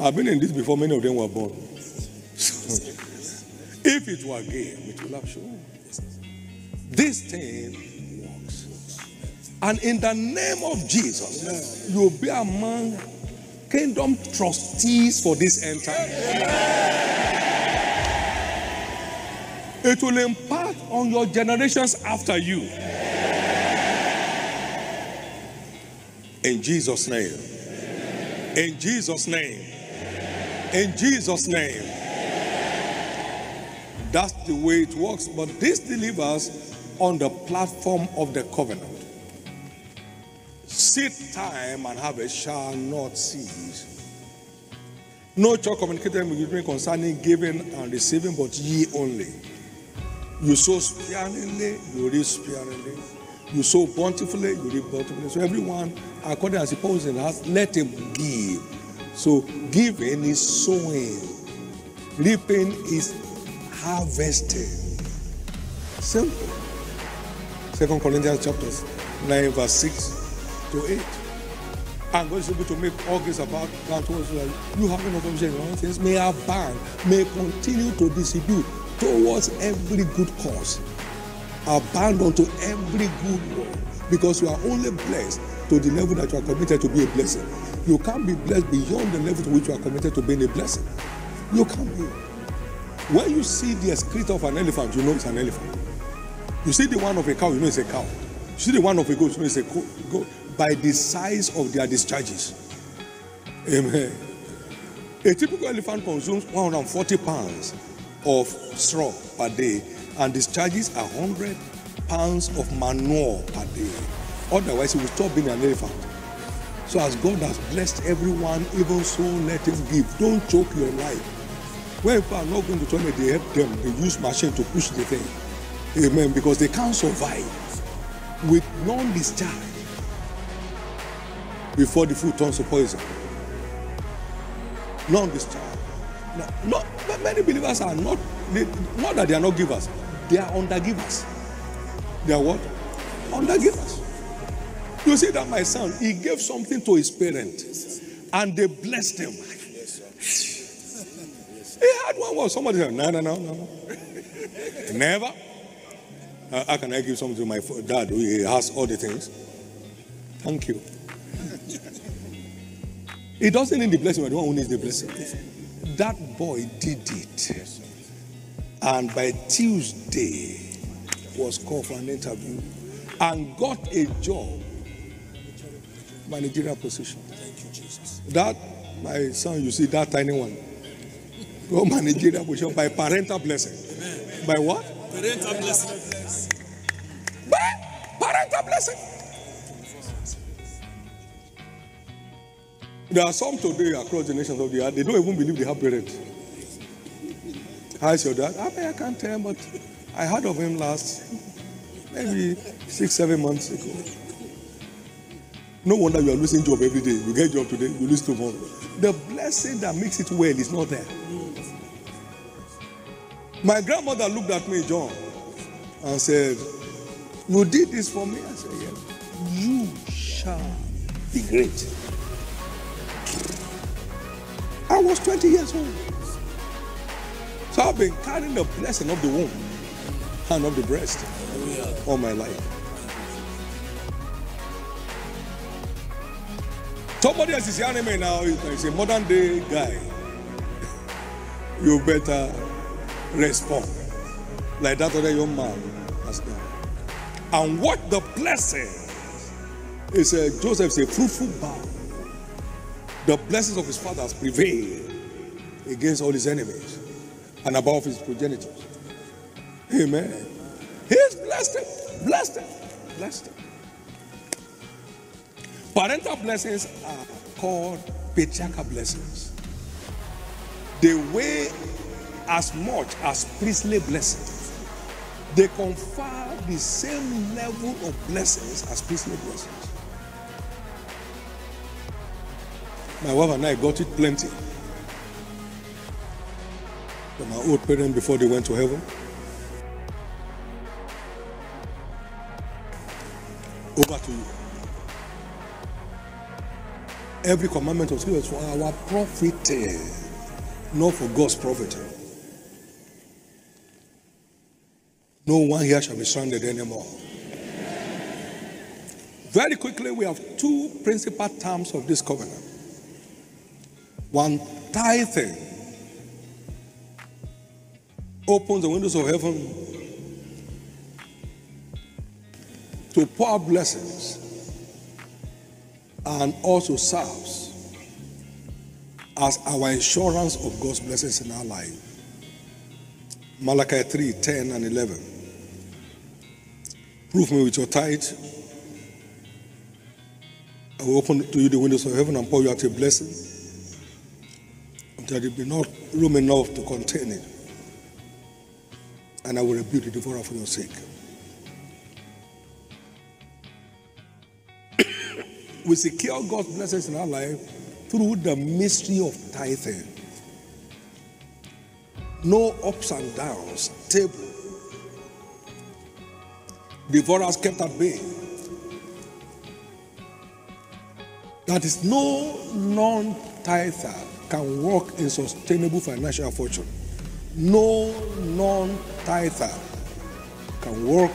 I've been in this before, many of them were born. if it were game, it will have shown. This thing works. And in the name of Jesus, you'll be among kingdom trustees for this end time. It will impact on your generations after you. In Jesus' name. In Jesus' name. In Jesus' name. That's the way it works. But this delivers on the platform of the covenant. Seed time and harvest shall not cease. No church communicated with me concerning giving and receiving, but ye only. You sow sparingly, you reap sparingly. You sow bountifully, you reap bountifully. So everyone, according as he poses in us, let him give. So giving is sowing, reaping is harvesting. Simple. Second Corinthians chapter 9, verse 6 to 8. And God is able to make all this about that towards you. You having authority in all things may abound, may continue to distribute towards every good cause. Abound unto every good work. Because you are only blessed to the level that you are committed to be a blessing. You can't be blessed beyond the level to which you are committed to being a blessing. You can't be. When you see the excreta of an elephant, you know it's an elephant. You see the one of a cow, you know it's a cow. You see the one of a goat, you know it's a goat. By the size of their discharges. Amen. A typical elephant consumes 140 pounds of straw per day and discharges a 100 pounds of manure per day. Otherwise, he will stop being an elephant. So, as God has blessed everyone, even so, let him give. Don't choke your life. When people are not going to toilet, they help them. They use machine to push the thing. Amen. Because they can't survive with non-discharge before the food turns to poison. Non-discharge. No, not, many believers are not, not that they are not givers, they are undergivers. They are what? Undergivers. You see that my son, he gave something to his parents and they blessed him. He had one word. Somebody said, No, no, no, no. Never. Uh, how can I give something to my dad who has all the things? Thank you. He doesn't need the blessing, but the one who needs the blessing. That boy did it. And by Tuesday, was called for an interview and got a job, managerial position. That, my son, you see that tiny one, got managerial position by parental blessing. By what? Parental blessing. By parental blessing. There are some today across the nations of the earth, they don't even believe they have parents. How is your dad? I, mean, I can't tell, but I heard of him last, maybe six, seven months ago. No wonder you are losing job every day. You get job today, you lose tomorrow. The blessing that makes it well is not there. My grandmother looked at me, John, and said, You did this for me? I said, Yes. You shall be great. I was 20 years old. I've been carrying the blessing of the womb and of the breast all my life. Somebody else is hearing me now, is a modern day guy. You better respond like that other young man has done. And what the blessing is a Joseph a fruitful bough. The blessings of his fathers prevailed against all his enemies and above his progenitors. Amen. He's blessed blessed blessed. Parental blessings are called patriarchal blessings. They weigh as much as priestly blessings. They confer the same level of blessings as priestly blessings. My wife and I got it plenty our old parents before they went to heaven. Over to you. Every commandment of Scripture is for our profit, not for God's profit. No one here shall be stranded anymore. Very quickly, we have two principal terms of this covenant. One, tithing opens the windows of heaven to pour blessings and also serves as our insurance of God's blessings in our life. Malachi 3 10 and 11. Prove me with your tithe. I will open to you the windows of heaven and pour you out a blessing there be not room enough to contain it. And I will rebuke the devourer for your sake. we secure God's blessings in our life through the mystery of tithing. No ups and downs, stable. Devourers kept at bay. That is, no non tither can work in sustainable financial fortune. No non tither can work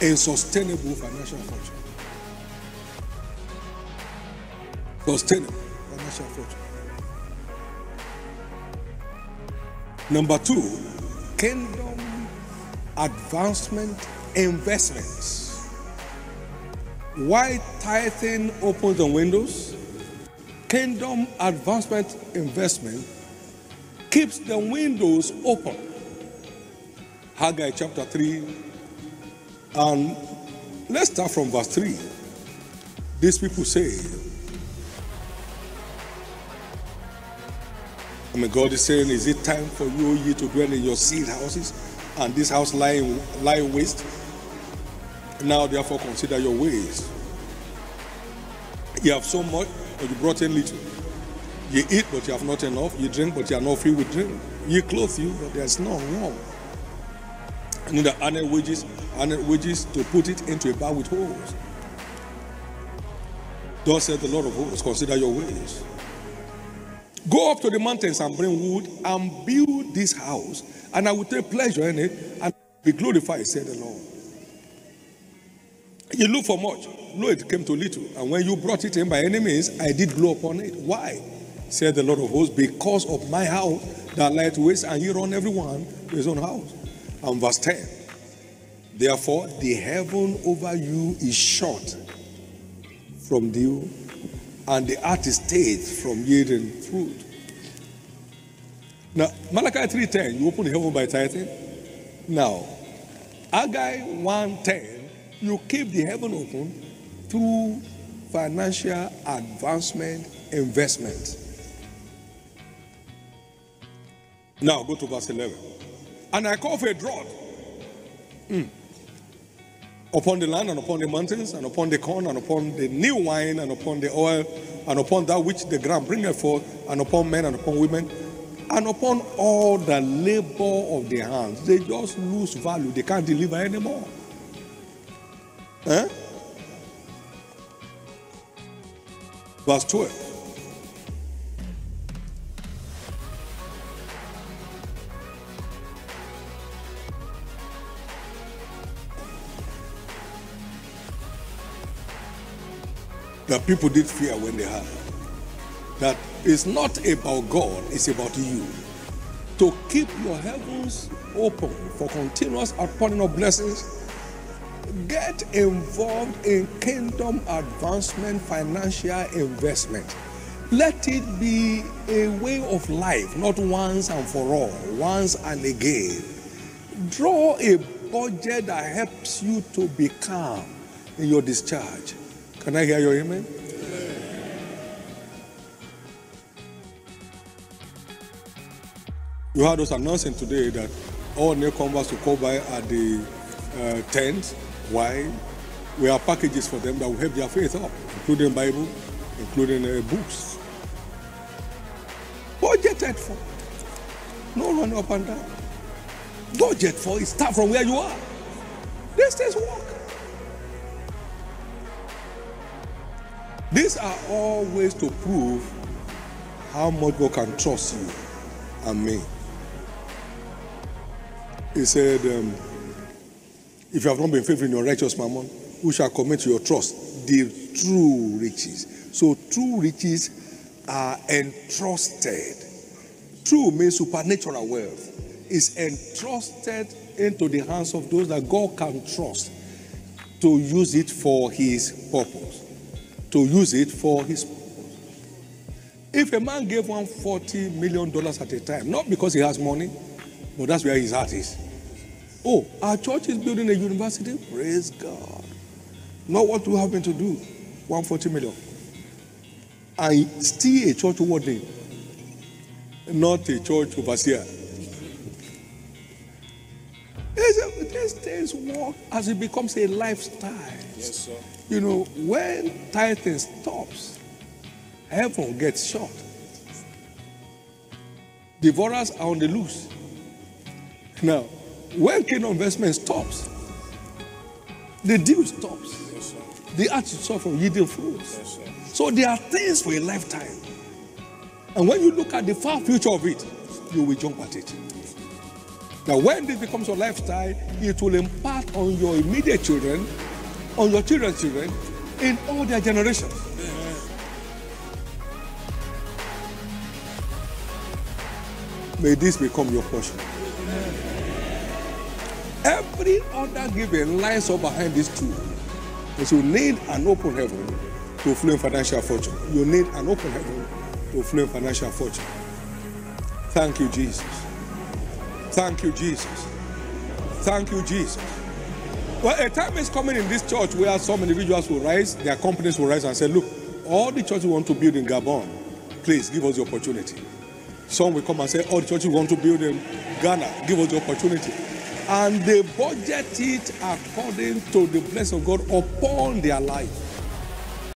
in sustainable financial fortune. Sustainable financial fortune. Number two, kingdom advancement investments. Why tithing opens the windows? Kingdom advancement investment keeps the windows open. Haggai chapter 3, and let's start from verse 3. These people say, I mean, God is saying, Is it time for you, ye to dwell in your seed houses, and this house lying lie waste? Now, therefore, consider your ways. You have so much, but you brought in little. You eat, but you have not enough. You drink, but you are not free with drink. You clothe you, but there is none warm. The annual wages, annual wages to put it into a bag with holes. Thus said the Lord of hosts, consider your ways. Go up to the mountains and bring wood and build this house, and I will take pleasure in it and be glorified, said the Lord. You look for much, lo, it came to little, and when you brought it in by any means, I did blow upon it. Why? Said the Lord of hosts, because of my house that light waste, and he run everyone to his own house. And verse 10 Therefore, the heaven over you is short from dew, and the earth is stayed from yielding fruit. Now, Malachi 3:10, you open the heaven by tithing. Now, Haggai 1:10, you keep the heaven open through financial advancement investment. Now go to verse 11. And I call for a drought mm, upon the land and upon the mountains and upon the corn and upon the new wine and upon the oil and upon that which the ground bringeth forth and upon men and upon women and upon all the labor of their hands. They just lose value. They can't deliver anymore. Eh? Verse 12. that people did fear when they heard. That it's not about God, it's about you. To keep your heavens open for continuous outpouring of blessings, get involved in kingdom advancement financial investment. Let it be a way of life, not once and for all, once and again. Draw a budget that helps you to be calm in your discharge. Can I hear your amen? You heard us announcing today that all newcomers to call by at the uh, tent. Why? We have packages for them that will help their faith up, including Bible, including uh, books. Budgeted for. No running up and down. budget for it. Start from where you are. These things work. These are all ways to prove how much God can trust you and me. He said, um, If you have not been faithful in your righteous mammon, who shall commit to your trust? The true riches. So, true riches are entrusted. True means supernatural wealth is entrusted into the hands of those that God can trust to use it for his purpose. To use it for his purpose. If a man gave one $40 million at a time, not because he has money, but that's where his heart is. Oh, our church is building a university. Praise God. Not what we have been to do. 140 million. I still a church warden, not a church overseer. These things work as it becomes a lifestyle. Yes, sir. You know, when tithing stops, heaven gets shut. Devourers are on the loose. Now, when kingdom investment stops, the deal stops. Yes. The arch is from yielding fruits. Yes. So there are things for a lifetime. And when you look at the far future of it, you will jump at it. Now, when this becomes your lifestyle, it will impact on your immediate children, on your children's children, in all their generations. May this become your portion. Every other giving lies up behind these two. Because you need an open heaven to flow in financial fortune. You need an open heaven to flow in financial fortune. Thank you, Jesus. Thank you, Jesus. Thank you, Jesus. Well, a time is coming in this church where some individuals will rise, their companies will rise and say, Look, all the churches we want to build in Gabon, please give us the opportunity. Some will come and say, All the churches we want to build in Ghana, give us the opportunity. And they budget it according to the blessing of God upon their life.